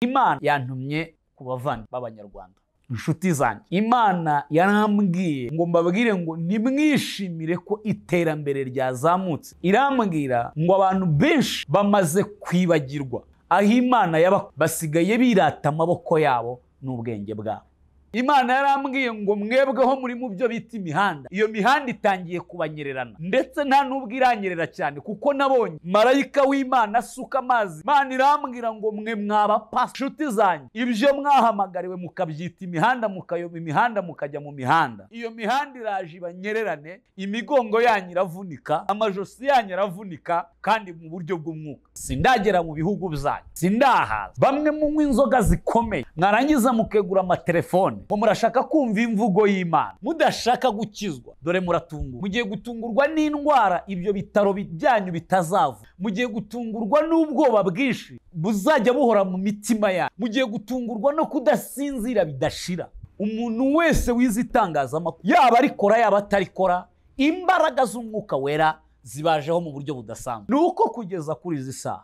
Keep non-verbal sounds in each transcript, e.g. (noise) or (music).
imana yantumye ku bavandimwe b'abanyarwanda. Inshuti zanjye. Imana yarambwiye ngo mbabwire ngo nimwishimire ko iterambere ryazamutse. Irambwira ngo abantu benshi bamaze kwibagirwa. Aho imana yaba basigaye birata amaboko yabo n'ubwenge bwabo. Imana yarambwiye ngo mwebweho muri mu byo bita imihanda. Iyo mihanda itangiye kubanyererana. Ndetse nta n'ubwo iranyerera cyane kuko nabonye marayika w'imana asuka amazi. Imana irambwira ngo mwe mwaba pasi inshuti zanjye ibyo mwahamagariwe mukabyita imihanda mukayoba imihanda mukajya mu mihanda. Iyo mihanda iraje ibanyererane imigongo yanyu iravunika amajosi yanyu aravunika kandi mu buryo bw'umwuka. Sindagera mu bihugu byanyu. Sindahaza. Bamwe munywa inzoga zikomeye. Mwarangiza mukegura amatelefone ngo murashaka kumva imvugo y'imana. Mudashaka gukizwa. Dore muratungurwa. Mugiye gutungurwa n'indwara ibyo bitaro byanyu bitazava mugiye gutungurwa n'ubwoba bwinshi buzajya buhora mu mitima yanyu. Mugiye gutungurwa no kudasinzira bidashira. Umuntu wese wize itangazamakuru yaba arikora yaba atarikora imbaraga z'umwuka wera zibajeho mu buryo budasanzwe. Ni uko kugeza kuri izi saha.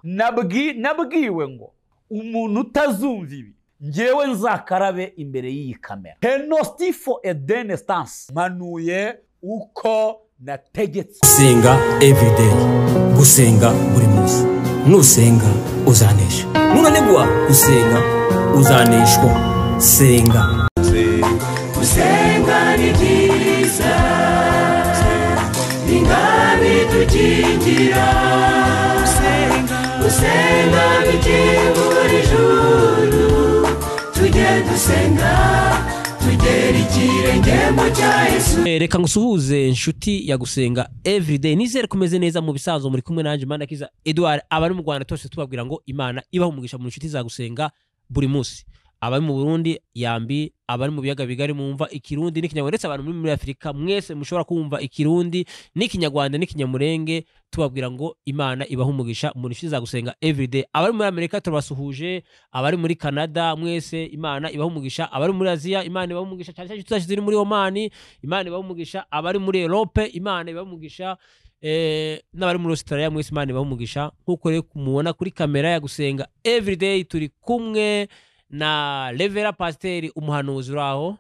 Nabwiwe ngo umuntu utazumva ibi ngewe nzakarabe imbere y'iyi kamera. Henostifo edene sitansi mpanuye uko nategetse. Gusenga everyday gusenga buri munsi. Nusenga uzanesha. Nunanigwa gusenga uzaneshwa. Senga. Gusenga nk'abidukingira gusenga bikingura ijuru tujye dusenga tugera ikirenge mu cya yesu. Eh, reka ngusuhuze inshuti ya gusenga everyday nizere kumeze neza mu bisanzwe muri kumwe nanjye imana kiza edouard abari mu rwanda twese tubabwira ngo imana ibaho umugisha mu nshuti za gusenga buri munsi. Abari mu burundi yambi abari mu biyaga bigari mwumva ikirundi n'ikinyarwanda ndetse abantu muri afurika mwese mushobora kumva ikirundi n'ikinyarwanda n'ikinyamurenge tubabwira ngo imana ibaho umugisha mu nshuti za gusenga everyday abari muri amerika turabasuhuje abari muri canada mwese imana ibaho umugisha. Abari muri aziya imana ibaho umugisha. Cyane cyane ziri muri omani imana ibaho umugisha. Abari muri erope imana ibaho umugisha. Eh, n'abari muri australia mwese imana ibaho umugisha. Nk'uko rero mubona kuri kamera ya gusenga everyday turi kumwe na revera pasiteri umuhanuzi uri aho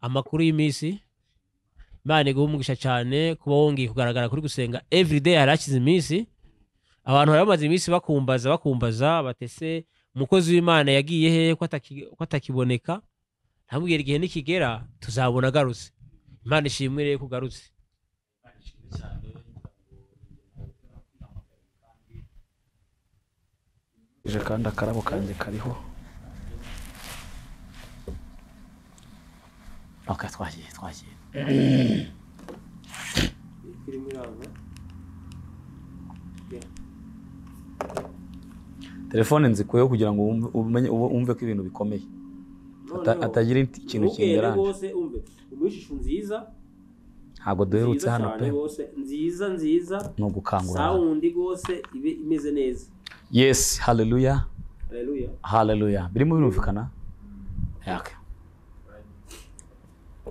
amakuru y'iminsi imana iguha umugisha cyane kuba wongeye kugaragara kuri gusenga. Everyday hari hashize iminsi. Abantu bari bamaze iminsi bakumbaza bakumbaza batese umukozi w'imana yagiye hehe ko ataki- ko atakiboneka? Ntamubwira igihe nikigera tuzabona agarutse. Imana ishimwe rero ko ije kandi akarabo kanjye kariho. Ok twagiye twagiye. Telefone nzikuyeho kugira ngo wumve- ko ibintu bikomeye. Ata- atagira ikintu kingeranye ntabwo duherutse hano pe. nziza nziza. Ni ugukangura. Sawundi rwose ibe imeze neza. Yes haleluya haleluya birimo birumvikana Ok.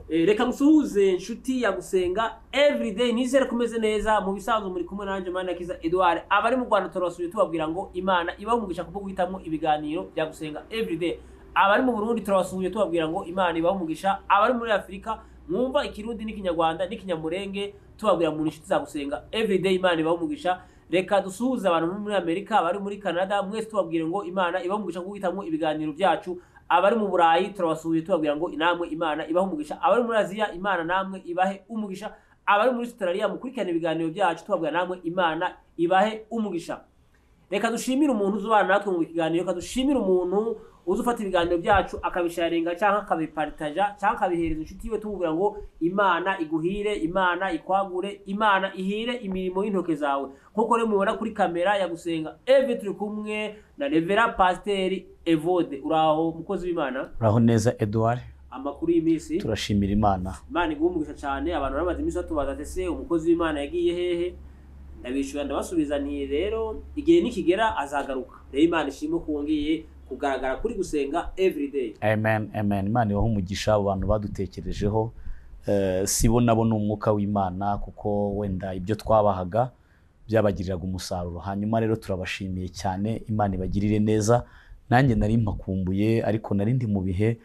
Eh, reka ngusuhuze inshuti ya gusenga everyday nizere ko umeze neza. Mu bisanzwe muri kumwe nanjye mana kiza edouard abari mu rwanda turabasuye tubabwira ngo imana ibaho umugisha kubwo guhitamo ibiganiro bya gusenga everyday abari mu burundi turabasuye tubabwira ngo imana ibaho umugisha abari muri afurika mwumva ikirundi n'ikinyarwanda n'ikinyamurenge tubabwira mu inshuti za gusenga everyday imana ibaho umugisha reka dusuhuze abantu bo muri amerika abari muri canada mwese tubabwire ngo imana ibaho umugisha kubwo guhitamo ibiganiro byacu. Abari mu burayi turabasuye tubabwira ngo namwe imana ibahe umugisha. Abari muri aziya imana namwe ibahe umugisha. Abari muri australia mukurikirana ibiganiro byacu tubabwira namwe imana ibahe umugisha. Reka dushimire umuntu uzubana natwe mu kiganiro reka dushimire umuntu uza ufata ibiganiro byacu akabisharinga cyangwa akabiparitaja cyangwa akabihereza inshuti yiwe tumubwira ngo imana iguhire imana ikwagure imana ihire imirimo y'intoke zawe. Nk'uko rero mubibona kuri kamera ya gusenga eve turi kumwe na revera pasiteri evode uri aho mukozi w'imana? Uraho neza edouard? Amakuru y'iminsi. Turashimira imana. Imana iguha umugisha cyane abantu bamaze iminsi batubaza ati ese umukozi w'imana yagiye hehe? Ndabishyura ndabasubiza nti rero igihe nikigera azagaruka. Rero imana ishimwe ko wongeye kugaragara kuri gusenga everyday amen amen. Imana ibaho umugisha abo bantu badutekerejeho. Eh, si bo nabo ni umwuka w'imana kuko wenda ibyo twabahaga byabagiriraga umusaruro. Hanyuma rero turabashimiye cyane imana ibagirire neza. Nanjye nari mpakumbuye ariko nari ndi mu bihe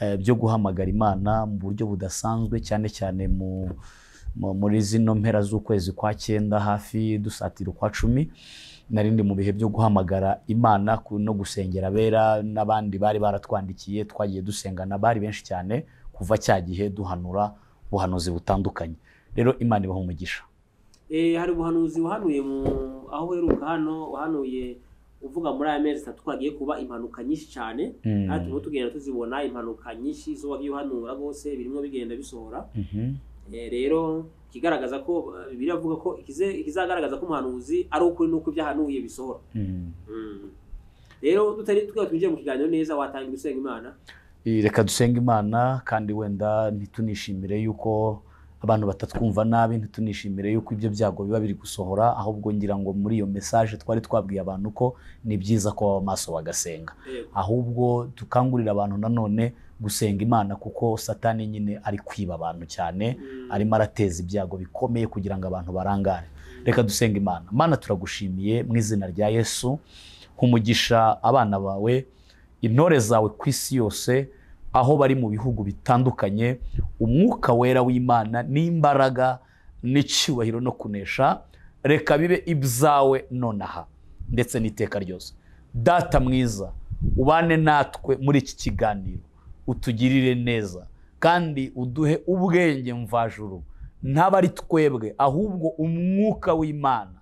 eh, byo guhamagara imana mu buryo budasanzwe cyane cyane mu- muri zino mpera z'ukwezi kwa cyenda hafi dusatira ukwa cumi nari ndi mu bihe byo guhamagara imana no gusengera abera n'abandi bari baratwandikiye twagiye dusengana bari benshi cyane kuva cya gihe duhanura ubuhanuzi butandukanye rero imana ibaha umugisha Eh, hari ubuhanuzi wahanuye mu aho uheruka hano wahanuye uvuga muri aya mezi atatu twagiye kuba impanuka nyinshi cyane Mm. kandi turimo tugenda tuzibona impanuka nyinshi zo wagiye uhanura rwose birimo bigenda bisohora Mhm. Rero ikigaragaza ko eh, bibiliya avuga ko ikizagaragaza ko umuhanuzi ari ukuri n'uko ibyo ahanuye bisohora Mm. Mm. rero tutari twaba twinjiye mu kiganiro neza watangira gusenga imana Eh, reka dusenge imana kandi wenda ntitunishimire yuko abantu batatwumva nabi ntitunishimire yuko ibyo byago biba biri gusohora ahubwo ngira ngo muri iyo mesaje twari twabwiye abantu ko ni byiza ko baba maso bagasenga ahubwo dukangurira abantu nanone gusenga imana kuko satani nyine ari kwiba abantu cyane Mm. arimo arateza ibyago bikomeye kugira ngo abantu barangare. Reka dusenge imana. Mana turagushimiye mu izina rya yesu humugisha abana bawe intore zawe ku isi yose aho bari mu bihugu bitandukanye umwuka wera w'imana n'imbaraga n'icyubahiro no kunesha reka bibe ibyawe nonaha ndetse n'iteka ryose. Data mwiza ubane natwe muri iki kiganiro. Utugirire neza. Kandi uduhe ubwenge mvajuru. Ntaba ari twebwe ahubwo umwuka w'imana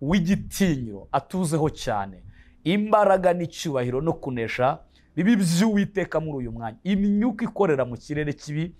w'igitinyiro atuzeho cyane. Imbaraga n'icyubahiro no kunesha bibi by'uwiteka muri uyu mwanya. Imyuka ikorera mu kirere kibi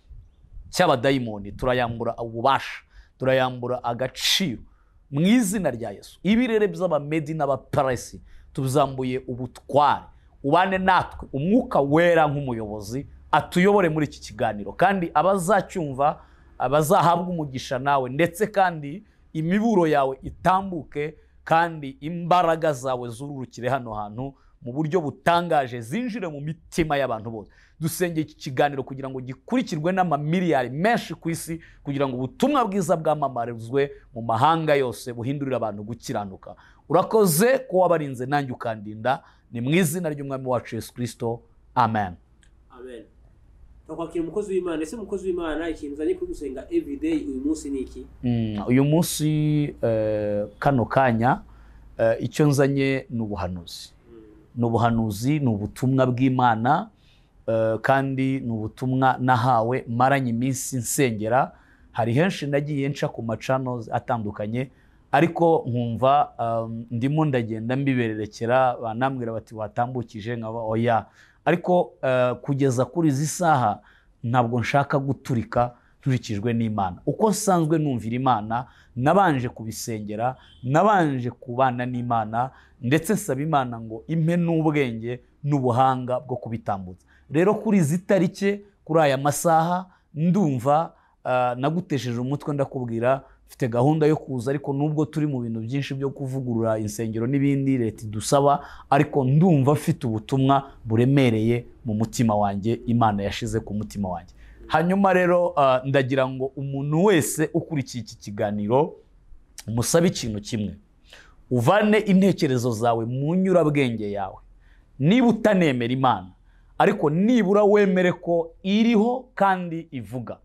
cy'abadayimoni turayambura ububasha turayambura agaciro. Mu izina rya yesu ibirere by'abamedi n'abaparasi tuzambuye ubutware. Ubane natwe. Umwuka wera nk'umuyobozi atuyobore muri iki kiganiro. Kandi abazacyumva abazahabwa umugisha nawe. Ndetse kandi imiburo yawe itambuke kandi imbaraga zawe zururukire hano hantu mu buryo butangaje zinjire mu mitima y'abantu bose. Dusengeye iki kiganiro kugira ngo gikurikirwe n'amamiliyari menshi ku isi kugira ngo ubutumwa bwiza bwamamarizwe mu mahanga yose buhindurire abantu gukiranuka. Urakoze ko wabarinze nanjye ukandinda. Ni mu izina ry'umwami wacu yesu kirisito amen. Amen. Twakwakira umukozi w'imana. Ese umukozi w'imana ikintu uzanye kuri gusenga everyday uyu munsi ni iki? Mm, uyu munsi eh, kano kanya eh, icyo nzanye ni ubuhanuzi. Ni ubuhanuzi ni ubutumwa bw'imana eh, kandi ni ubutumwa nahawe. Maranye iminsi nsengera. Hari henshi nagiye nca ku macano atandukanye ariko nkumva um, ndimo ndagenda mbibererekera banambwira bati watambukije nkaba oya. Ariko eh, kugeza kuri izi saha ntabwo nshaka guturika nturikijwe n'imana. Uko nsanzwe numvira imana nabanje kubisengera nabanje kubana n'imana ndetse nsaba imana ngo impe n'ubwenge n'ubuhanga bwo kubitambutsa. Rero kuri izi tariki kuri aya masaha ndumva ah, nagutesheje umutwe ndakubwira mfite gahunda yo kuza ariko nubwo turi mu bintu byinshi byo kuvugurura insengero n'ibindi leta idusaba ariko ndumva mfite ubutumwa buremereye mu mutima wanjye imana yashize ku mutima wanjye. Hanyuma rero ah, ndagira ngo umuntu wese ukurikiye iki kiganiro umusabe ikintu kimwe. Uvane intekerezo zawe mu nyurabwenge yawe. Niba utanemera imana ariko nibura wemere ko iriho kandi ivuga.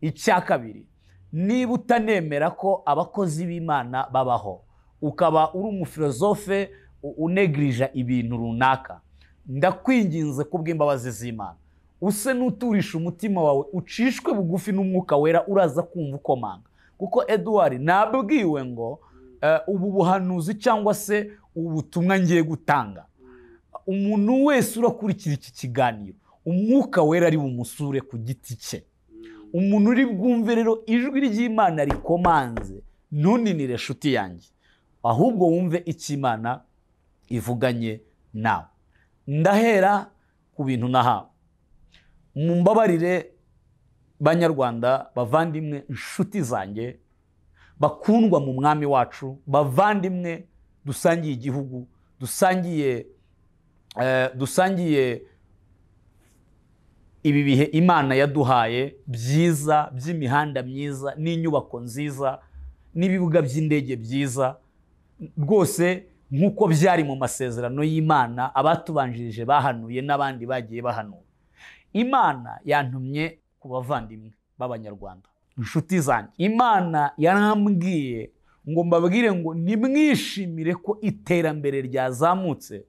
Icya kabiri niba utanemera ko abakozi b'imana babaho ukaba uri umufilozofe unegirija ibintu runaka. Ndakwinginze ku bw'imbabazi z'imana. Use n'uturisha umutima wawe ucishwe bugufi n'umwuka wera uraza kumva ukomanga. Kuko eduwari nabwiwe ngo eh, ubu buhanuzi cyangwa se ubu butumwa ngiye gutanga. Umuntu wese urakurikira iki kiganiro. Umwuka wera ari bumusure ku giti cye. Umuntu uri bwumve rero ijwi ry'imana rikomanze ntuninire nshuti yanjye. Ahubwo wumve icyo imana ivuganye nawe. Ndahera ku bintu nahawe. Mumbabarire banyarwanda bavandimwe inshuti zanjye bakundwa mu mwami wacu bavandimwe dusangiye igihugu dusangiye eh, dusangiye ibi bihe imana yaduhaye byiza by'imihanda myiza n'inyubako nziza n'ibibuga by'indege byiza rwose nk'uko byari mu masezerano y'imana abatubanjirije bahanuye n'abandi bagiye bahanura imana yantumye ku bavandimwe b'abanyarwanda. Inshuti zanjye. Imana yarambwiye ngo mbabwire ngo nimwishimire ko iterambere ryazamutse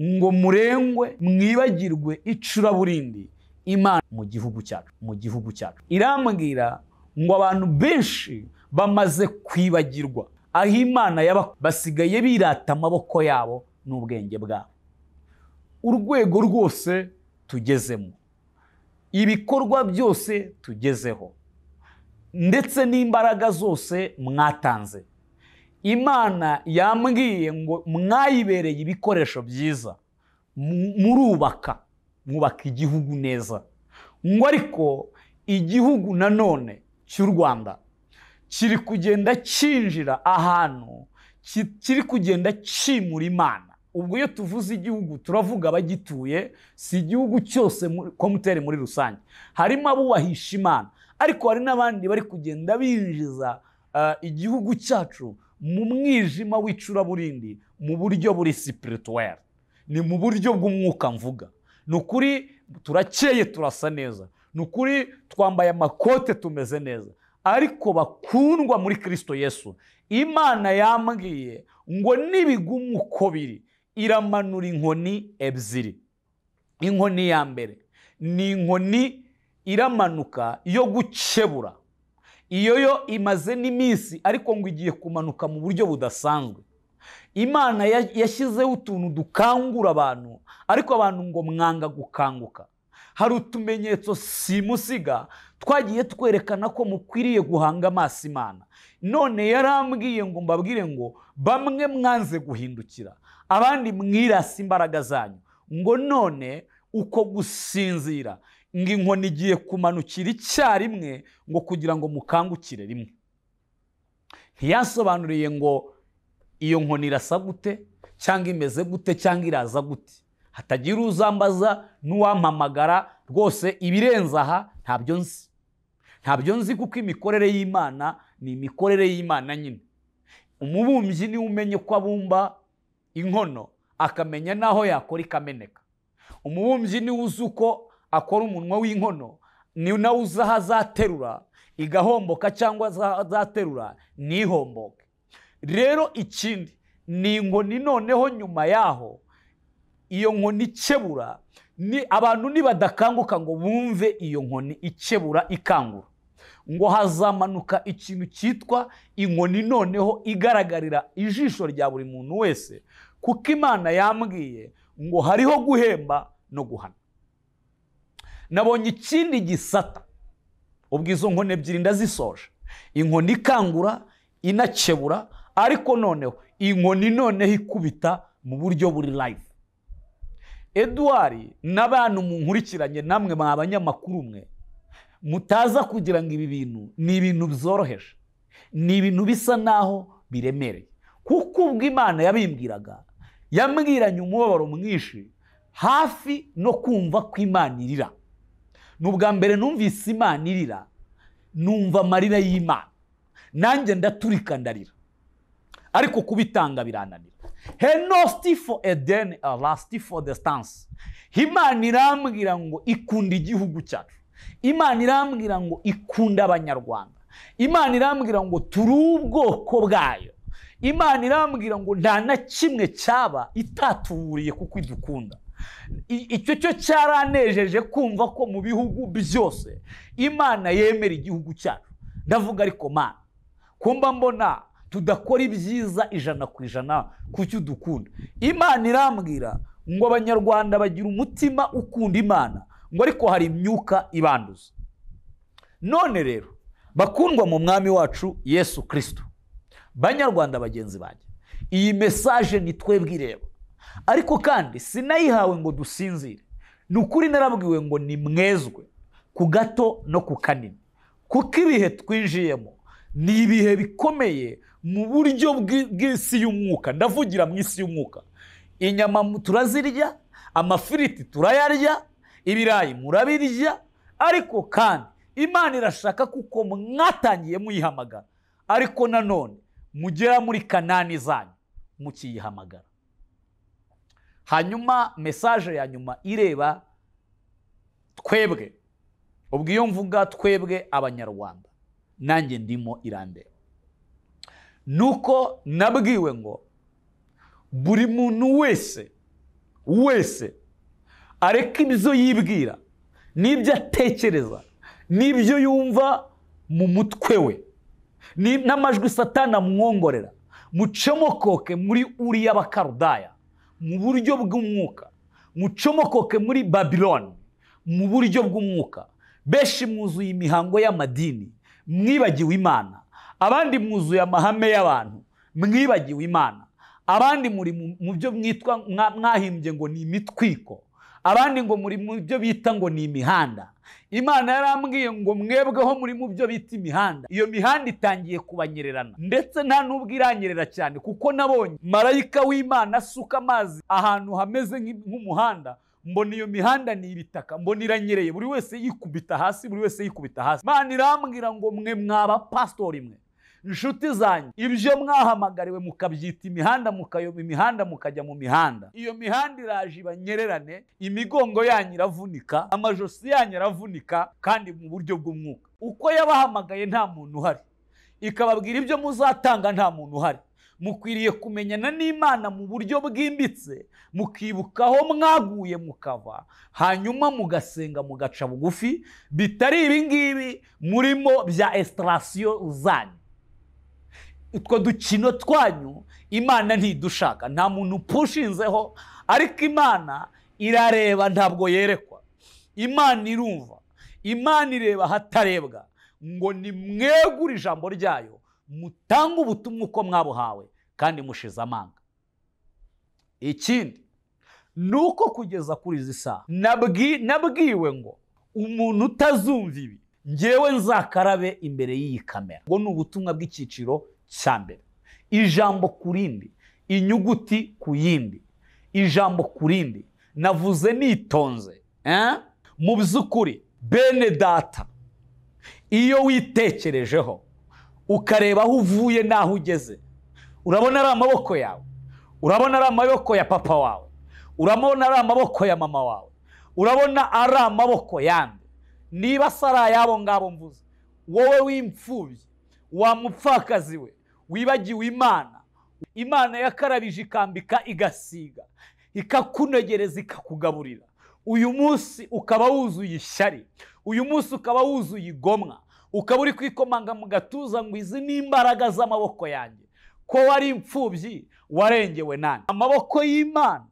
ngo murengwe mwibagirwe icuraburindi. Imana mu gihugu cyacu mu gihugu cyacu. Irambwira ngo abantu benshi bamaze kwibagirwa aho imana yaba basigaye birata amaboko yabo n'ubwenge bwabo. Urwego rwose tugezemo. Ibikorwa byose tugezeho. Ndetse n'imbaraga zose mwatanze. Imana yambwiye ngo mwayibereye ibikoresho byiza mu- murubaka. Mwubaka igihugu neza. Ngo ariko igihugu nanone cy'u rwanda kiri kugenda cyinjira ahantu ki- kiri kugenda cyimura imana. Ubwo iyo tuvuze igihugu turavuga abagituye si igihugu cyose komuteri muri rusange. Harimo abubahisha imana. Ariko hari n'abandi bari kugenda binjiza ah, igihugu cyacu mu mwijima w'icuraburindi mu buryo buri sipirituweri ni mu buryo bw'umwuka mvuga. Ni ukuri turakeye turasa neza. Ni ukuri twambaye amakote tumeze neza. Ariko bakundwa muri kirisito yesu. Imana yambwiye ngo nibiguma uko biri. Iramanura inkoni ebyiri. Inkoni ya mbere ni inkoni iramanuka yo gukebura. Iyo yo imaze n'iminsi ariko ngo igiye kumanuka mu buryo budasanzwe. Imana ya- yashyizeho utuntu dukangura abantu ariko abantu ngo mwanga gukanguka. Hari utumenyetso simusiga twagiye twerekana ko mukwiriye guhanga amaso imana. None yarambwiye ngo mbabwire ngo bamwe mwanze guhindukira abandi mwirasi imbaraga zanyu. Ngo none uko gusinzira ngo inkoni igiye kumanukira icyarimwe ngo kugira ngo mukangukire rimwe. Ntiyasobanuriye ngo iyo nkoni irasa gute cyangwa imeze gute cyangwa iraza gute? Hatagira uzambaza n'uwampamagara rwose ibirenze aha ntabyo nzi. Ntabyo nzi kuko imikorere y'imana ni imikorere y'imana nyine. Umubumbyi ni we umenye ko abumba inkono akamenya n'aho yakora ikameneka. Umubumbyi ni we uzi uko akora umunwa w'inkono ni nawe uzi aho azaterura igahomboka cyangwa aza- azaterura ntihomboke rero ikindi ni inkoni noneho nyuma yaho iyo nkoni ikebura ni abantu nibadakanguka ngo bumve iyo nkoni ikebura ikangura. Ngo hazamanuka ikintu cyitwa inkoni noneho igaragarira ijisho rya buri muntu wese kuko imana yambwiye ngo hariho guhemba no guhana. Nabonye ikindi gisata ubwo izo nkoni ebyiri ndazisoje. Inkoni ikangura inakebura ariko noneho inkoni noneho ikubita mu buryo buri live. Eduwari n'abantu munkurikiranye namwe mwa banyamakuru mwe mutaza kugira ngo ibi bintu ni ibintu byoroheje ni ibintu bisa naho biremereye. Kuko ubwo imana yabimbwiraga yambwiranye umubabaro mwinshi hafi no kumva ko imana irira. Ni ubwa mbere numvise imana irira numva amarira y'imana. Nanjye ndaturika ndarira. Ariko kubitanga birananira henosti for eden alasti for the stance. Imana irambwira ngo ikunda igihugu cyacu. Imana irambwira ngo ikunda abanyarwanda. Imana irambwira ngo turi ubwoko bwayo. Imana irambwira ngo nta na kimwe cyaba itatuburiye kuko idukunda icyo cyo cyaranejeje kumva ko mu bihugu byose imana yemera igihugu cyacu. Ndavuga ariko mana ko mba mbona tudakora ibyiza ijana ku ijana kucyo udukunda. Imana irambwira ngo abanyarwanda bagira umutima ukunda imana ngo ariko hari imyuka ibanduza. None rero bakundwa mu mwami wacu yesu kirisito banyarwanda bagenzi banjye iyi mesaje ni twebwe ireba. Ariko kandi sinayihawe ngo dusinzire. Ni ukuri narabwiwe ngo ni mwezwe ku gato no ku kanini. Kuko ibihe twinjiyemo ni ibihe bikomeye mu buryo bw'i- bw'isi y'umwuka. Ndavugira mu isi y'umwuka. Inyama turazirya amafiriti turayarya ibirayi murabirya ariko kandi imana irashaka kuko mwatangiye muyihamagara. Ariko nanone mugera muri kanani zanyu mukiyihamagara. Hanyuma mesaje ya nyuma ireba twebwe. Ubwo iyo mvuga twebwe abanyarwanda nanjye ndimo irandeba. Nuko nabwiwe ngo buri muntu wese wese areka ibyo yibwira n'ibyo atekereza n'ibyo yumva mu mutwe we ni- n'amajwi satana amwongorera mucomokoke muri uriya bakarudaya mu buryo bw'umwuka mucomokoke muri babiloni mu buryo bw'umwuka. Benshi mwuzuye imihango y'amadini mwibagiwe imana abandi mwuzuye amahame y'abantu mwibagiwe imana. Abandi muri mu- byo mwitwa mwa- mwahimbye ngo ni imitwiko. Abandi ngo muri mu byo bita ngo ni imihanda. Imana yarambwiye ngo mwebweho muri mu byo bita imihanda. Iyo mihanda itangiye kubanyererana. Ndetse nta n'ubwo iranyerera cyane kuko nabonye marayika w'imana asuka amazi ahantu hameze nk'umuhanda mbona iyo mihanda ni ibitaka mbona iranyereye. Buri wese yikubita hasi buri wese yikubita hasi. Imana irambwira ngo mwe mwaba pasitori mwe inshuti zanjye ibyo mwahamagariwe mukabyita imihanda mukayoba imihanda mukajya mu mihanda. Iyo mihanda iraje ibanyererane imigongo yanyu iravunika amajosi yanyu aravunika kandi mu buryo bw'umwuka. Uko yabahamagaye nta muntu uhari. Ikababwira ibyo muzatanga nta muntu uhari. Mukwiriye kumenyana n'imana mu buryo bwimbitse mukibuka aho mwaguye mukava hanyuma mugasenga mugaca bugufi bitari ibingibi murimo bya esitarasiyo zanyu. Utwo dukino twanyu imana ntidushaka. Nta muntu upushinzeho ariko imana irareba ntabwo yerekwa. Imana irumva. Imana ireba ahatarebwa ngo nimwegure ijambo ryayo mutange ubutumwa uko mwabuhawe kandi mushize amanga. Ikindi ni uko kugeza kuri izi saha nabwi- nabwiwe ngo umuntu utazumva ibi ngewe nzakarabe imbere y'iyi kamera. Ngo ni ubutumwa bw'icyiciro cya mbere ijambo ku rindi inyuguti ku yindi ijambo ku rindi navuze nitonze eh? mu by'ukuri bene data iyo witekerejeho ukareba aho uvuye n'aho ugeze urabona ari amaboko yawe urabona ari amaboko ya papa wawe urabona ari amaboko ya mama wawe urabona ari amaboko yandi. Niba se ari ayabo ngabo mvuze wowe w'imfubyi wa mupfakazi we wibagiwe imana. Imana yakarabije ikambika igasiga ikakunegereza ikakugaburira. Uyu munsi ukaba wuzuye ishyari uyu munsi ukaba wuzuye igomwa ukaba uri kwikomanga mu gatuza ngo izi ni imbaraga z'amaboko yanjye. Ko wari imfubyi warengewe nani? Amaboko y'imana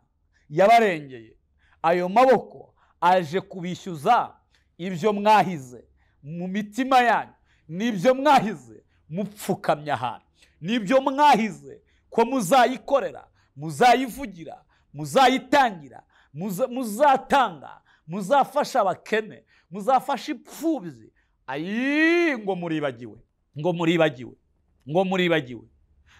yabarengeye. Ayo maboko aje kubishyuza ibyo mwahize mu mitima yanyu n'ibyo mwahize mupfukamye ahantu n'ibyo mwahize ko muzayikorera muzayivugira muzayitangira muza- muzatanga muzafasha abakene muzafasha imfubyi. Ayi ngo muribagiwe ngo muribagiwe ngo muribagiwe.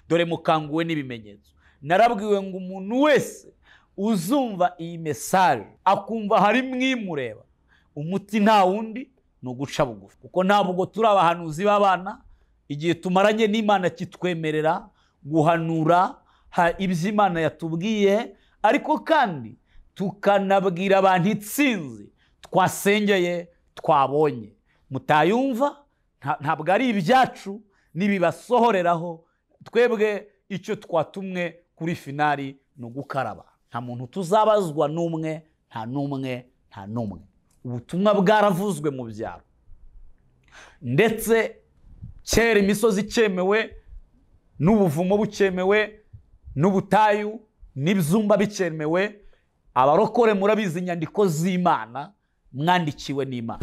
Dore mukanguwe n'ibimenyetso. Narabwiwe ngo umuntu wese uzumva iyi mesaje akumva hari mwimureba. Umuti nta wundi ni uguca bugufi. Kuko ntabwo turi abahanuzi b'abana igihe tumaranye n'imana kitwemerera guhanura ha- ibyo imana yatubwiye ariko kandi tukanabwira abantu itsinzi twasengeye twabonye. Mutayumva? Nta- ntabwo ari ibyacu nibibasohoreraho. Twebwe icyo twatumwe kuri finari ni ugukaraba. Nta muntu tuzabazwa n'umwe nta n'umwe nta n'umwe. Ubutumwa bwaravuzwe mu byaro. Ndetse kera imisozi icyemewe n'ubuvumo bucyemewe n'ubutayu n'ibyumba bicyemewe abarokore murabizi inyandiko z'imana mwandikiwe n'imana.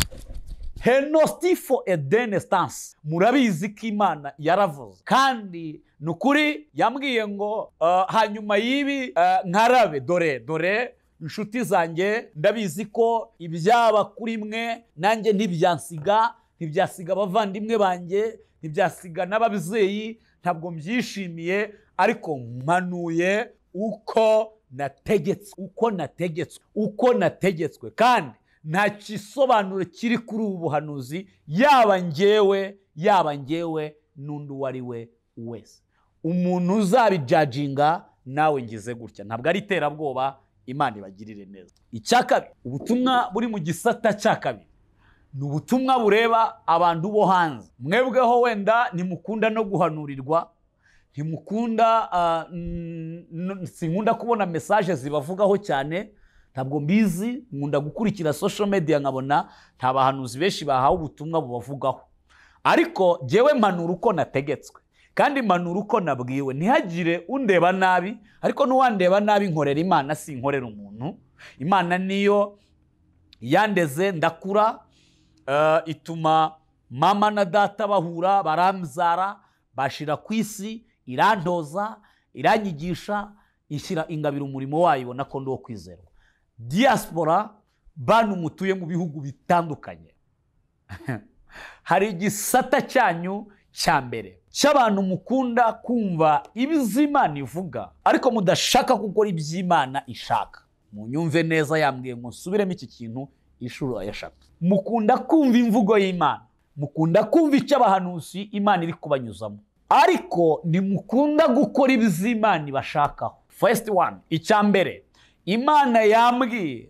Henostifo edene sitansi murabizi ko imana yaravuze. Kandi ni ukuri yambwiye ngo uh, hanyuma y'ibi uh, nkarabe. Dore dore inshuti zanjye ndabizi ko ibyaba kuri mwe nanjye ntibyansiga ntibyasiga abavandimwe banjye ntibyasiga n'ababyeyi ntabwo mbyishimiye ariko mpanuye uko nategetswe uko nategetswe uko nategetswe. Kandi nta gisobanuro kiri kuri ubu buhanuzi yaba ngewe yaba ngewe n'undi uwo ari we wese. Umuntu uzabijajinga nawe ngize gutya. Ntabwo ari iterabwoba imana ibagirire neza. Icya kabiri ubutumwa buri mu gisata cya kabiri. Ni ubutumwa bureba abantu bo hanze. Mwebweho wenda ntimukunda no guhanurirwa ntimukunda ah, sinkunda kubona mesaje zibavugaho cyane ntabwo mbizi nkunda gukurikira social media nkabona nta bahanuzi benshi bahawe ubutumwa bubavugaho. Ariko jyewe mpanura uko nategetswe kandi mpanura uko nabwiwe. Ntihagire undeba nabi ariko n'uwandeba nabi nkorera imana si nkorera umuntu. Imana niyo yandeze ndakura ituma mama na data bahura barambyara bashira ku isi irantoza iranyigisha ishyira ingabira umurimo wayo ibona ko ndi uwo kwizerwa diaspora bantu mutuye mu bihugu bitandukanye. (laughs) Hari igisata cyanyu cya mbere. Cy'abantu mukunda kumva ibiz'imana ivuga ariko mudashaka gukora iby'imana ishaka. Munyumve neza yambwiye ngo nsubiremo iki kintu inshuro eshatu. Mukunda kumva imvugo y'imana. Mukunda kumva icyo abahanuzi imana iri kubanyuzamo. Ariko ntimukunda gukora iby'imana ibashakaho. First one. Icya mbere imana yambwiye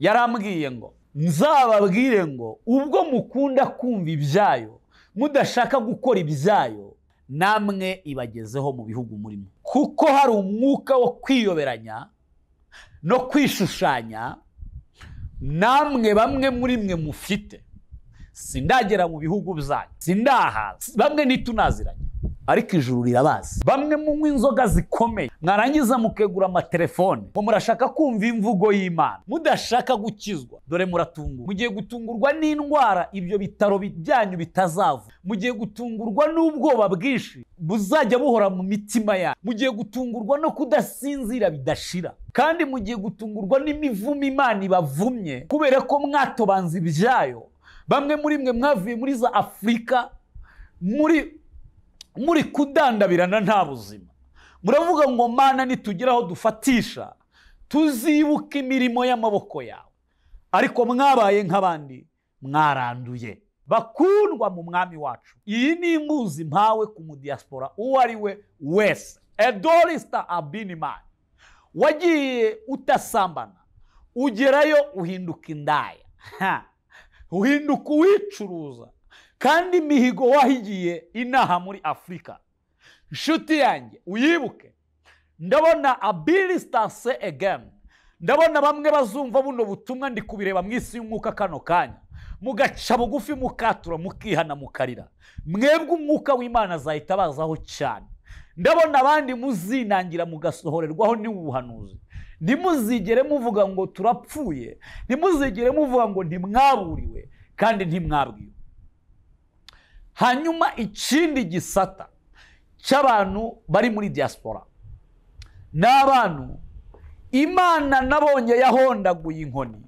yarambwiye ngo nzababwire ngo ubwo mukunda kumva ibyayo mudashaka gukora ibyayo namwe ibagezeho mu bihugu murimo. Kuko hari umwuka wo kwiyoberanya no kwishushanya namwe bamwe muri mwe mufite. Sindagera mu bihugu byanyu. Sindahaza bamwe ntitunaziranye. Ariko ijuru rirabazi bamwe munywa inzoga zikomeye. Mwarangiza mukegura amatelefone ngo murashaka kumva imvugo y'imana. Mudashaka gukizwa. Dore muratungurwa. Mugiye gutungurwa n'indwara ibyo bitaro bi- byanyu bitazavu mugiye gutungurwa n'ubwoba bwinshi buzajya buhora mu mitima yanyu. Mugiye gutungurwa no kudasinzira bidashira. Kandi mugiye gutungurwa n'imivumo imana ibavumye kubera ko mwatobanza ibyayo bamwe muri mwe mwavuye muri za afurika muri muri kudandabirana nta buzima. Muravuga ngo mana nitugera aho dufatisha tuzibuke imirimo y'amaboko yawe. Ariko mwabaye nk'abandi mwaranduye. Bakundwa mu mwami wacu. Iyi ni imbuzi mpawe ku mudiyasipora uwo ari we wese. Edorisita abinimani wagiye utasambana. Ugerayo uhinduka indaya. Uhinduka uwicuruza. Kandi imihigo wahigiye inaha muri afurika inshuti yanjye uyibuke. Ndabona abiri sitase egeni ndabona bamwe bazumva buno butumwa ndi kubireba mu isi y'umwuka kano kanya. Mugaca bugufi mukatura mukihana mukarira mwebwe umwuka w'imana azahita bazaho cyane ndabona abandi muzinangira mugasohorerwaho n'ubuhanuzi. Ntimuzigere muvuga ngo turapfuye. Ntimuzigere muvuga ngo ntimwaburiwe kandi ntimwabwiwe. Hanyuma ikindi gisata cy'abantu bari muri diaspora. Ni abantu imana nabonye yahondaguye inkoni.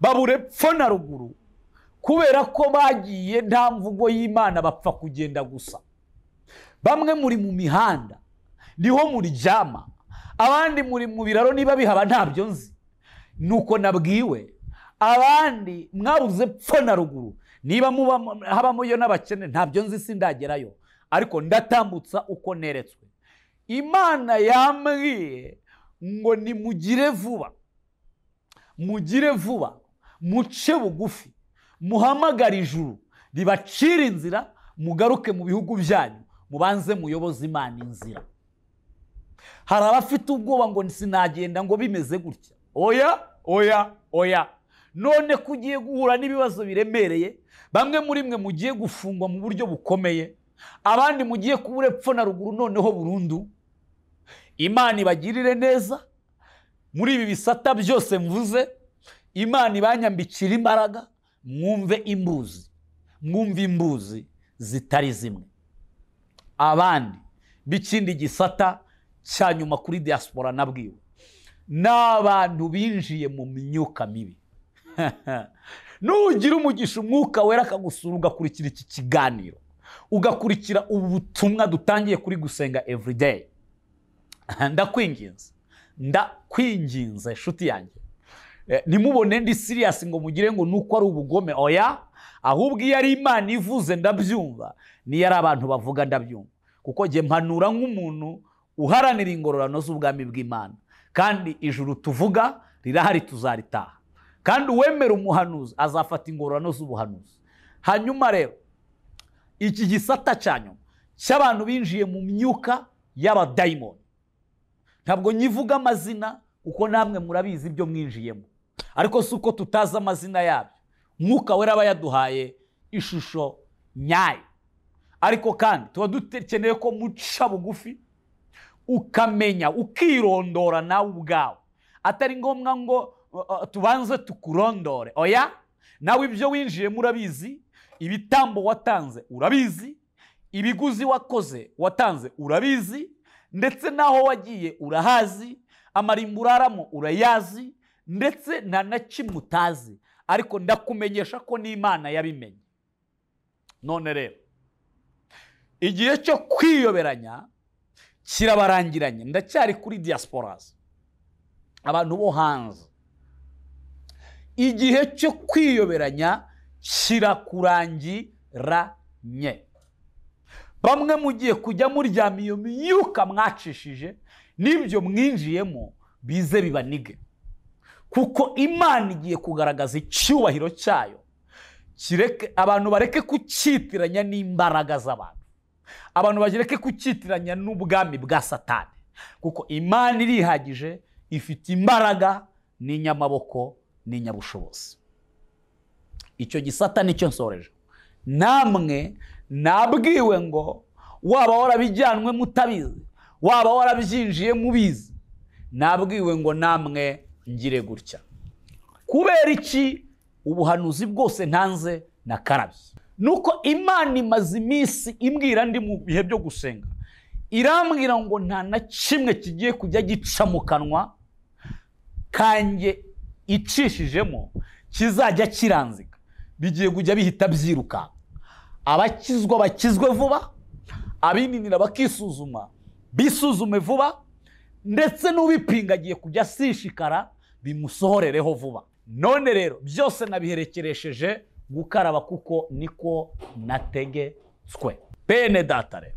Babura epfo na ruguru kubera ko bagiye nta mvugo y'imana bapfa kugenda gusa. Bamwe muri mu mihanda ni ho muryama abandi muri mu biraro niba bihaba ntabyo nzi. Nuko nabwiwe abandi mwabuze epfo na ruguru. Niba habamo yo n'abakene ntabyo nzi sindagerayo. Ariko ndatambutsa uko neretswe. Imana yambwiye ngo nimugire vuba. Mugire vuba. Muce bugufi. Muhamagare ijuru. Ribacire inzira mugaruke mu bihugu byanyu. Mubanze muyoboze imana inzira. Hari abafite ubwoba ngo sinagenda ngo bimeze gutya. Oya oya oya. None ko ugiye guhura n'ibibazo biremereye bamwe muri mwe mugiye gufungwa mu buryo bukomeye abandi mugiye kubura epfo na ruguru noneho burundu. Imana ibagirire neza muri ibi bisata byose mvuze imana ibanyambikira imbaraga mwumve imbuzi mwumve imbuzi zitari zimwe. Abandi b'ikindi gisata cya nyuma kuri diaspora nabwiwe. Ni abantu binjiye mu myuka mibi. (laughs) nugira umugisha umwuka wera akagusura ugakurikira iki kiganiro. Ugakurikira ubu butumwa dutangiye kuri gusenga everyday (laughs) ndakwinginze. Ndakwinginze inshuti yanjye. Eh, ntimubone ndi siriyasi ngo mugire ngo nuko ari ubugome. Oya ahubwo iyo ari imana ivuze ndabyumva. Niyo ari abantu bavuga ndabyumva. Kuko njye mpanura nk'umuntu uharanira ingororano z'ubwami bw'imana. Kandi ijuru tuvuga rirahari tuzaritaha. Kandi uwemera umuhanuzi azafata ingororano z'ubuhanuzi. Hanyuma rero iki gisata cya nyuma cy'abantu binjiye mu myuka y'abadayimoni. Ntabwo nyivuga amazina kuko namwe murabizi ibyo mwinjiyemo. Ariko si uko tutazi amazina yabyo. Mwuka wera aba yaduhaye ishusho nyayo. Ariko kandi tuba dukeneye ko muca bugufi ukamenya ukirondora nawe ubwawe. Atari ngombwa ngo tubanze tukurondore. Oya? Nawe ibyo winjiyemo urabizi ibitambo watanze urabizi ibiguzi wakoze watanze urabizi ndetse n'aho wagiye urahazi amarimbo uraramo urayazi ndetse nta na kimwe utazi. Ariko ndakumenyesha ko n'imana yabimenye. None rero igihe cyo kwiyoberanya kirabarangiranye. Ndacyari kuri diasporas. Abantu bo hanze. Igihe cyo kwiyoberanya kirakurangiranye bamwe mugiye kujya muryama iyo myuka mwacishije n'ibyo mwinjiyemo bize bibanige kuko imana igiye kugaragaza icyubahiro cyayo. Kireke abantu bareke kucyitiranya n'imbaraga z'abantu. Abantu bareke kucyitiranya n'ubwami bwa satani. Kuko imana irihagije ifite imbaraga n'inyamaboko n'inyabushobozi icyo gisata ni cyo nsoreje. Namwe nabwiwe ngo waba warabijyanwe mutabizi waba warabyinjiye mubizi nabwiwe ngo namwe ngire gutya. Kubera iki? Ubuhanuzi bwose ntanze na karabye nuko imana imaze iminsi imbwira ndi mu bihe byo gusenga. Irambwira ngo nta na kimwe kigiye kujya gica mu kanwa kanjye icishijemo kizajya kiranzika. Bigiye kujya bihita byirukanka abakizwa bakizwe vuba abininira bakisuzuma bisuzume vuba ndetse n'ubipinga agiye kujya asishikara bimusohorereho vuba. None rero byose nabiherekeresheje gukaraba kuko niko nategetswe. Bene data rero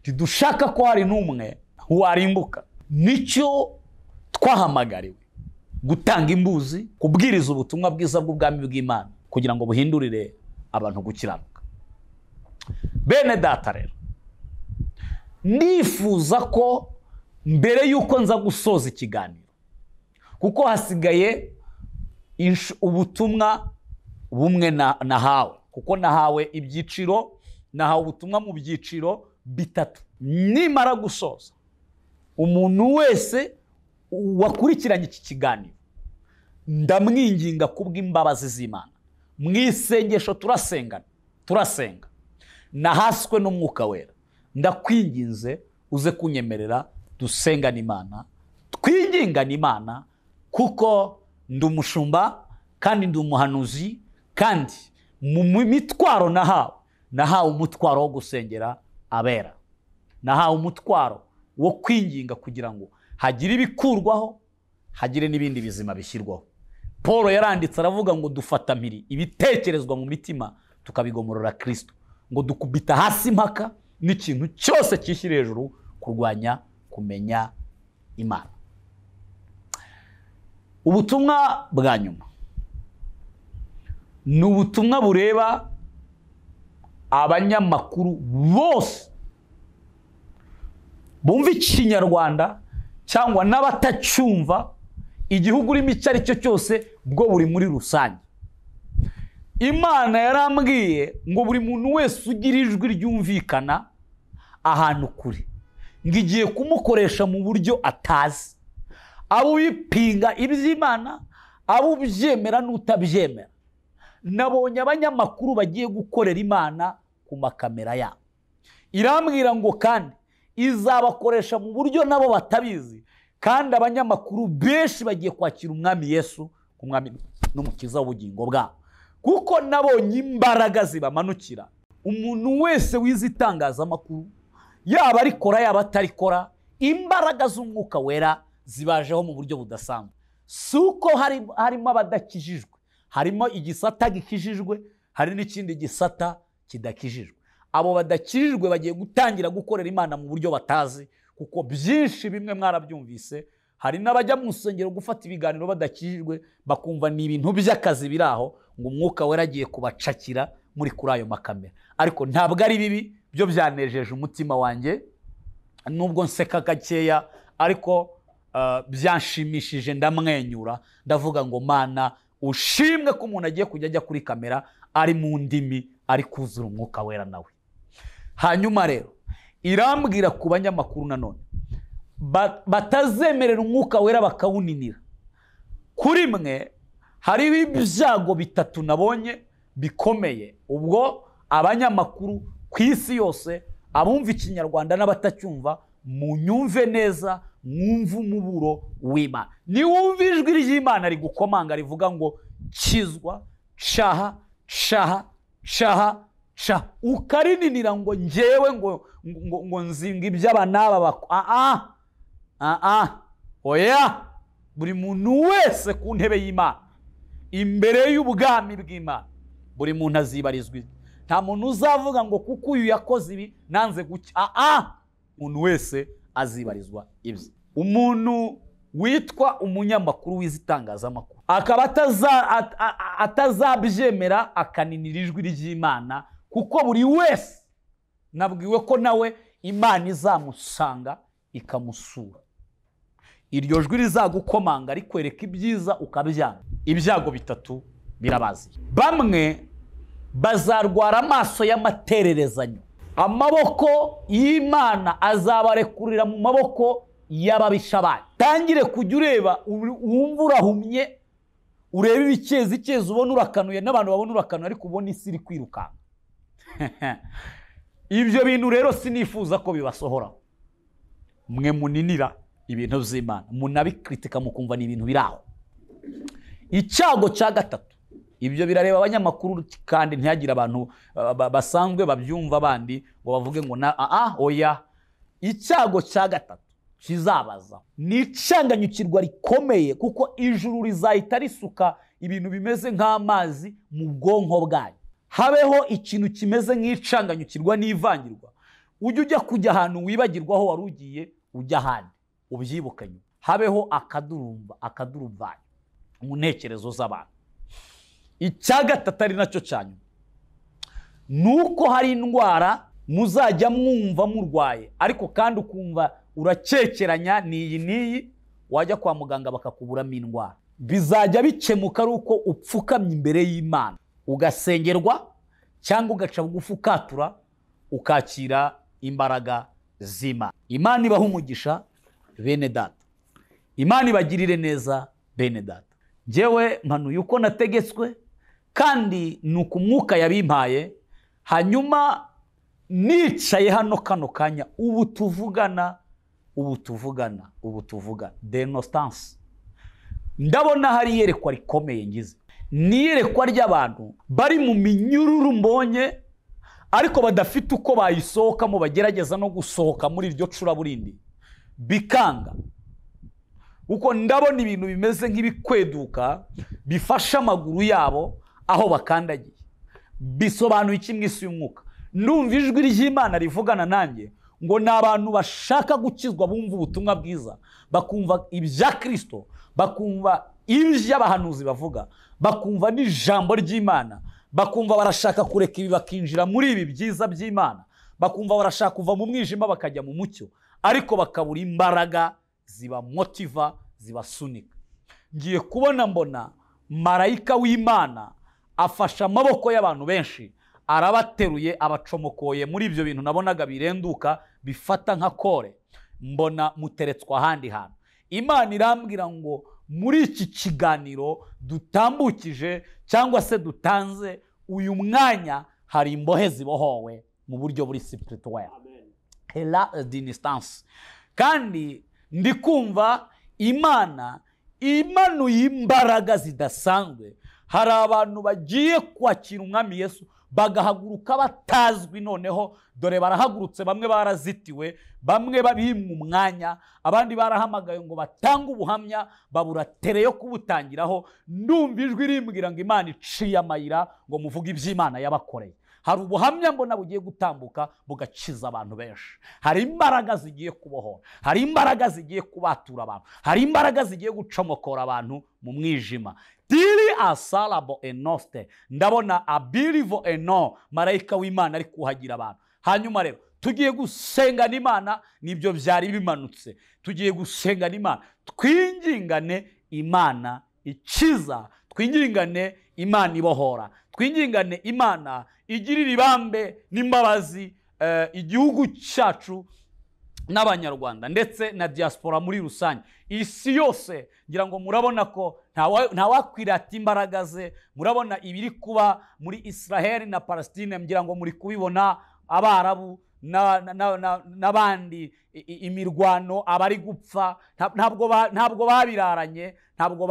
ntidushaka ko hari n'umwe warimbuka. Nicyo twahamagariwe. Gutanga imbuzi kubwiriza ubutumwa bwiza bw'ubwami bw'imana kugira ngo buhindurire abantu gukiranuka. Bene data rero ndifuza ko mbere y'uko nza gusoza ikiganiro kuko hasigaye ubutumwa bumwe nahawe kuko nahawe ibyiciro nahawe ubutumwa mu byiciro bitatu. Nimara gusoza umuntu wese wakurikiranye iki kiganiro. Ndamwinginga kubw'imbabazi z'imana. Mu isengesho turasengana turasenga. Nahaswe n'umwuka wera. Ndakwinginze uze kunyemerera dusengane imana twingingane imana kuko ndi umushumba kandi ndi umuhanuzi kandi mu mitwaro nahawe nahawe umutwaro wo gusengera abera. Nahawe umutwaro wo kwinginga kugira ngo hagire ibikurwaho hagire n'ibindi bizima bishyirwaho. Paul yaranditse aravuga ngo dufata mpiri ibitekerezwa mu mitima tukabigomorora kirisito ngo dukubita hasi impaka n'ikintu cyose cyishyira hejuru kurwanya kumenya imana. Ubutumwa bwa nyuma. Ni ubutumwa bureba abanyamakuru bose. Bumva ikinyarwanda cyangwa n'abatacyumva igihugu urimo icyo ari cyo cyose bwo buri muri rusange. Imana yarambwiye ngo buri muntu wese ugira ijwi ryumvikana ahantu kure. Ngo igiye kumukoresha mu buryo atazi. Abo ubipinga iby'imana abo ubyemera n'utabyemera nabonye abanyamakuru bagiye gukorera imana ku makamera yabo. Irambwira ngo kandi izabakoresha mu buryo nabo batabizi. Kandi abanyamakuru benshi bagiye kwakira umwami yesu umwami n'umukiza w'ubugingo bwabo. Kuko nabonye imbaraga zibamanukira. Umuntu wese wize itangazamakuru yaba arikora yaba atarikora imbaraga z'umwuka wera zibajeho mu buryo budasanzwe. Si uko harimo abadakijijwe. Harimo igisata gikijijwe hari n'ikindi gisata kidakijijwe. Abo badakijijwe bagiye gutangira gukorera imana mu buryo batazi kuko byinshi bimwe mwarabyumvise. Hari n'abajya mu nsengero gufata ibiganiro badakijijwe bakumva ni ibintu by'akazi biri aho ngo umwuka wera agiye kubacakira muri kuri ayo makamera. Ariko ntabwo ari bibi byo byanejeje umutima wanjye nubwo nseka gakeya ariko uh, byanshimishije ndamwenyura. Ndavuga ngo mana ushimwe ko umuntu agiye kujya ajya kuri kamera ari mu ndimi ari kuzura umwuka wera nawe hanyuma rero irambwira ku banyamakuru nanone ba- batazemerera umwuka wera bakawuninira. Kuri mwe hariho ibyago bitatu nabonye bikomeye. Ubwo abanyamakuru ku isi yose abumva ikinyarwanda n'abatacyumva munyumve neza mwumve umuburo w'imana. Niwumva ijwi ry'imana rigukomanga rivuga ngo kizwa caha caha caha caha ukarininira ngo ngewe ngo ngo, ngo nzinga iby'aba n'aba bako. Aa aa oya. Buri muntu wese ku ntebe y'imana. Imbere y'ubwami bw'imana. Buri muntu azibarizwa nta muntu uzavuga ngo kuko uyu yakoze ibi nanze gucya umuntu wese azibarizwa ibye umuntu witwa umunyamakuru w'izi itangazamakuru akaba atazabyemera akaninira ijwi ry'imana kuko buri wese nabwiwe ko nawe imana izamusanga ikamusura. Iryo jwi rizagukomanga rikwereka ibyiza ukabyanga. Ibyago bitatu birabazi. Bamwe bazarwara amaso y'amatererezanyo. Amaboko y'imana azabarekurira mu maboko y'ababisha banyu. Tangire kujya ureba wumva urahumye urebe ibikezi ikezi ubona urakanuye n'abantu babona urakanuye ariko ubona isi iri kwirukanka. (laughs) ibyo bintu rero sinifuza ko bibasohoraho mwe muninira ibintu by'imana. Munabikritika mukumva ni ibintu biri aho. Icyago cya gatatu. Ibyo birareba abanyamakuru kandi ntihagire abantu ba- basanzwe babyumva bandi ngo bavuge ngo na aa oya. Icyago cya gatatu. Kizabaza. Ni icanganyukirwa rikomeye kuko ijuru rizahita risuka ibintu bimeze nk'amazi mu bwonko bwanyu. Habeho ikintu kimeze nk'icanganyukirwa n'ivangirwa. Ujye ujya kujya ahantu wibagirwa aho wari ugiye ujya ahandi. Ubyibuke nyuma habeho akadurumba akadurumvanyo mu ntekerezo z'abantu. Icya gatatu ari na cyo cya nyuma. Ni uko hari indwara muzajya mwumva murwaye ariko kandi ukumva urakekeranya n'iyi n'iyi wajya kwa muganga bakakuburamo indwara. Bizajya bikemuka ari uko upfukamye imbere y'imana. Ugasengerwa cyangwa ugaca bugufi ukatura ukakira imbaraga z'imana. Imana ibaha umugisha bene data. Imana ibagirire neza bene data. Njyewe mpanuye uko nategetswe kandi ni uko umwuka yabimpaye hanyuma nicaye hano kano kanya ubu tuvugana ubu tuvugana ubu tuvugana. Denostanse ndabona hari iyerekwa rikomeye ngize. Ni iyerekwa ry'abantu? Bari mu minyururu mbonye ariko badafite uko bayisohokamo bagerageza no gusohoka muri iryo curaburindi bikanga. Kuko ndabona ibintu bimeze nk'ibikweduka bifashe amaguru yabo aho bakandagiye. Bisobanuye iki mu isi y'umwuka ndumva ijwi ry'imana rivugana nanjye ngo ni abantu bashaka gukizwa bumva ubutumwa bwiza. Bakumva ibya kirisito bakumva iby'abahanuzi bavuga bakumva n'ijambo ry'imana bakumva barashaka kureka ibi bakinjira muri ibi byiza by'imana bakumva barashaka kuva mu mwijima bakajya mu mucyo ariko bakabura imbaraga zibamotiva zibasunika. Ngiye kubona mbona marayika w'imana afashe amaboko y'abantu benshi arabateruye abacomokoye. Muri ibyo bintu nabonaga birenduka bifata nka kore. Mbona muteretswe ahandi hantu. Imana irambwira ngo muri iki kiganiro dutambukije cyangwa se dutanze uyu mwanya hari imbohe zibohowe mu buryo buri sipirituweri hera dinistanse kandi ndi kumva imana imanuye imbaraga zidasanzwe. Hari abantu bagiye kwakira umwami yesu bagahaguruka batazwi noneho dore barahagurutse bamwe barazitiwe bamwe babimwa umwanya abandi barahamagaye ngo batange ubuhamya babura tere yo kubutangiraho. Ndumva ijwi rimbwira ngo imana iciye amayira ngo muvuge iby'imana yabakoreye. Hari ubuhamya mbona bugiye gutambuka bugakiza abantu benshi. Hari imbaraga zigiye kubohora. Hari imbaraga zigiye kubatura abantu. Hari imbaraga zigiye gucomokora abantu mu mwijima. Diri asarabo enosite ndabona abirivo eno marayika w'imana ari kuhagira abantu. Hanyuma rero tugiye gusengana imana ni byo byari bimanutse. Tugiye gusengana imana twingingane imana ikiza twingingane imana ibohora twingingane imana igirira ibambe n'imbabazi eh, igihugu cyacu n'abanyarwanda ndetse na diaspora muri rusange. Isi yose ngira ngo murabona ko ntawa- ntawakwirata imbaraga ze murabona ibiri kuba muri israheli na palestine ngira ngo muri kubibona abarabu na- na- na- na- n'abandi imirwano abari gupfa. Nta- ntabwo ba- ntabwo babiraranye ntabwo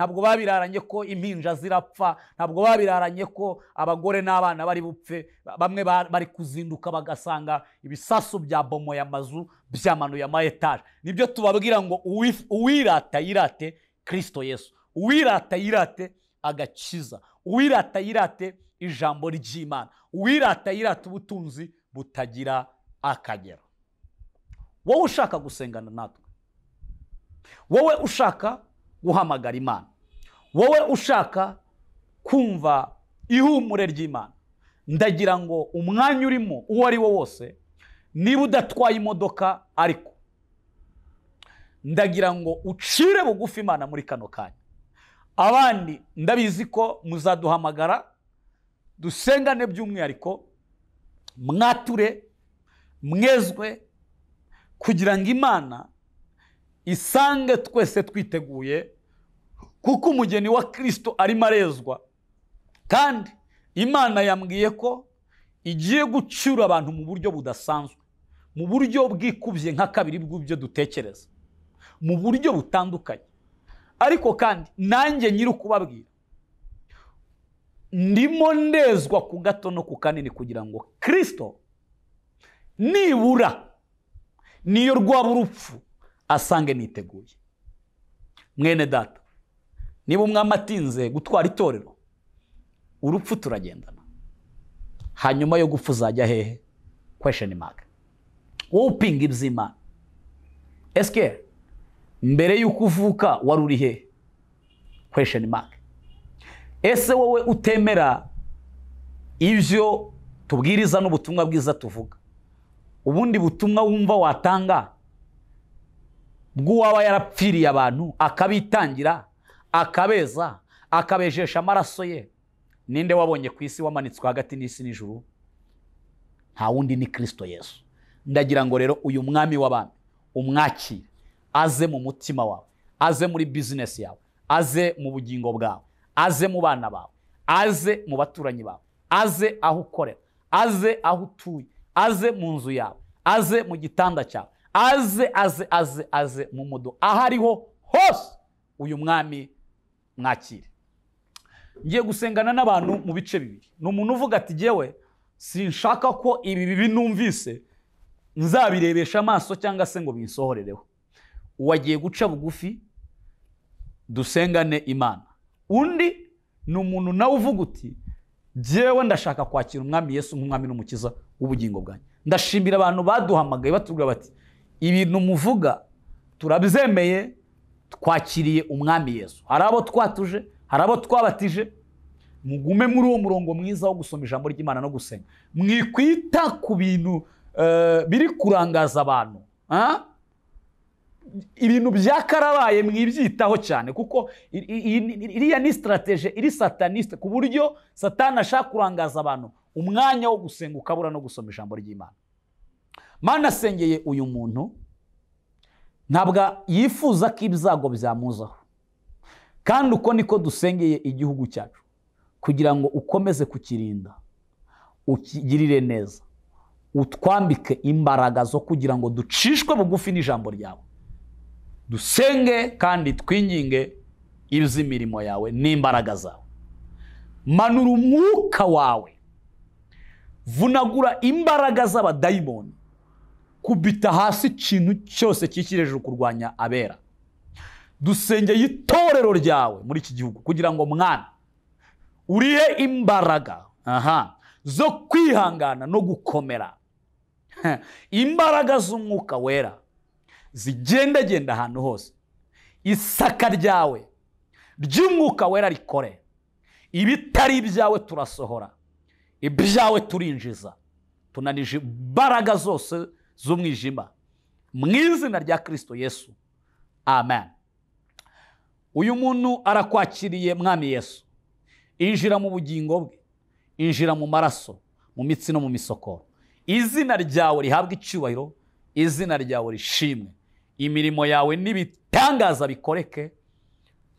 ntabwo babiraranye ko impinja zirapfa ntabwo babiraranye ko abagore n'abana bari bupfe. Bamwe ba- bari kuzinduka bagasanga ibisasu bya bomoye amazu byamanuye ama etaje ni byo tubabwira ngo uwi- uwirata yirate kirisito yesu. Uwirata yirate agakiza. Uwirata yirate ijambo ry'imana. Uwirata yirate ubutunzi butagira akagero. Wowe ushaka gusengana natwe? Wowe ushaka guhamagara imana. Wowe ushaka kumva ihumure ry'imana. Ndagira ngo umwanya urimo uwo ari wo wose niba udatwaye imodoka ariko. Ndagira ngo ucire bugufi imana muri kano kanya. Abandi ndabizi ko muzaduhamagara dusengane by'umwihariko mwature mwezwe kugira ngo imana isange twese twiteguye kuko umugeni wa kirisito arimo arezwa kandi imana yambwiye ko igiye gucyura abantu mu buryo budasanzwe mu buryo bwikubye nka kabiri bw'ibyo dutekereza mu buryo butandukanye. Ariko kandi nanjye nyiri ukubabwira ndimo ndezwa ku gato no ku kanini kugira ngo kirisito nibura niyo rwaba urupfu asange niteguye. Mwene data niba umwami atinze gutwara itorero urupfu turagendana. Hanyuma yo gupfa uzajya hehe? Kwesheni maga wowe upinga iby'imana esike mbere y'uko uvuka wari uri hehe? Kwesheni maga ese wowe utemera ibyo tubwiriza n'ubutumwa bwiza tuvuga? Ubundi butumwa wumva watanga? Bw'uwaba yarapfiriye abantu akabitangira akabeza akabejesha amaraso ye. Ninde wabonye ku isi wamanitswe hagati n'isi n'ijuru? Nta wundi ni kirisito yesu. Ndagira ngo rero uyu mwami w'abami umwakire aze mu mutima wawe aze muri bizinesi yawe aze mu bugingo bwawe aze mu bana bawe aze mu baturanyi bawe aze aho ukorera aze aho utuye aze mu nzu yawe aze mu gitanda cyawe aze aze aze aze mu mudo. Aho ariho hose uyu mwami mwakire. Ngiye gusengana n'abantu mu bice bibiri. Ni umuntu uvuga ati ngewe sinshaka ko ibi bibi numvise nzabirebesha amaso cyangwa se ngo binsohorereho. Uwo agiye guca bugufi dusengane imana. Undi ni umuntu nawe uvuga uti ngewe ndashaka kwakira umwami Yesu nk'umwami n'umukiza w'ubugingo bwanjye. Ndashimira abantu baduhamagaye batubwira bati ibintu muvuga turabyemeye twakiriye umwami Yesu. Hari abo twatuje hari abo twabatije? Mugume muri uwo murongo mwiza wo gusoma ijambo ry'imana no gusenga mwikwita ku bintu eh, biri kurangaza abantu ibintu byakarabaye mwibyitaho cyane kuko iriya ni sitarateje iri sataniste ku buryo satani ashaka kurangaza abantu. Umwanya wo gusenga ukabura no gusoma ijambo ry'imana. Mana asengeye uyu muntu ntabwo yifuza ko ibyago byamuzaho. Kandi uko niko dusengeye igihugu cyacu kugira ngo ukomeze kukirinda ukigirire neza utwambike imbaraga zo kugira ngo ducishwe bugufi n'ijambo ryawe. Dusenge kandi twinginge iby'imirimo yawe n'imbaraga zawe. Manura umwuka wawe. Vunagura imbaraga z'abadayimoni. Kubita hasi ikintu cyose cyikireje kurwanya abera. Dusengeye itorero ryawe muri iki gihugu kugira ngo mwana urihe imbaraga aha zo kwihangana no gukomera? (laughs) Imbaraga z'umwuka wera zigendagenda ahantu hose. Isaka ryawe ry'umwuka wera rikore. Ibitari ibyawe turasohora. Ibyawe turinjiza. Tunanije imbaraga zose z'umwijima. Mu izina rya kirisito yesu. Amen. Uyu muntu arakwakiriye mwami yesu. Injira mu bugingo bwe. Injira mu maraso mu mitsi no mu misokoro. Izina ryawe rihabwa icyubahiro izina ryawe rishimwe. Imirimo yawe n'ibitangaza bikoreke.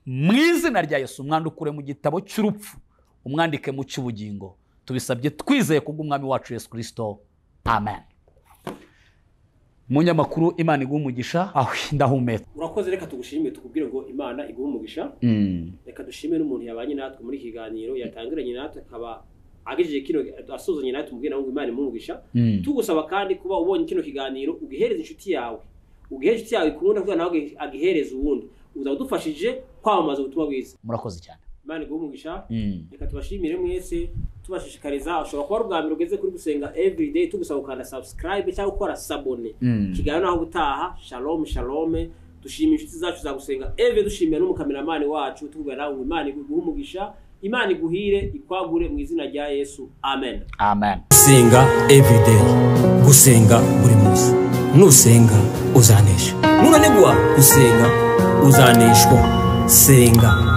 Mu izina rya yesu umwandukure mu gitabo cy'urupfu umwandike mu cy'ubugingo. Tubisabye twizeye kubw'umwami wacu yesu kirisito amen. Munyamakuru imana iguha umugisha aho ndahumeka urakoze reka tugushimire tukubwire ngo imana iguhe umugisha. Reka dushime n'umuntu yabanye natwe muri iki kiganiro yatangiranye natwe akaba agejeje kino asuzanye natwe umubwira ngo imana imuhe umugisha. Tugusaba kandi kuba ubonye kino kiganiro ugihereza inshuti yawe. Ugihereza inshuti yawe ikunda kugira nawe agihereza uwundi. Uzaba udufashije kwamamaza ubutumwa bwiza. Murakoze cyane. Imana iguhe umugisha reka tubashimire mwese tubashishikariza. Ushobora kuba ari ubwa mbere ugeze kuri gusenga everyday tugusaba gukanda subscribe cyangwa gukora sabone. Ikiganiro naho gutaha. Shalom shalom dushima inshuti zacu za gusenga eve dushimira n'umukameramani wacu tubwira nawe imana iguhe umugisha imana iguhire ikwagure mu izina rya yesu. Amen. Amen. Gusenga everyday gusenga buri munsi. Nusenga uzanesha nunanigwa gusenga uzaneshwa. Senga